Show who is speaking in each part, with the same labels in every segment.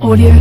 Speaker 1: Audio.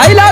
Speaker 2: I love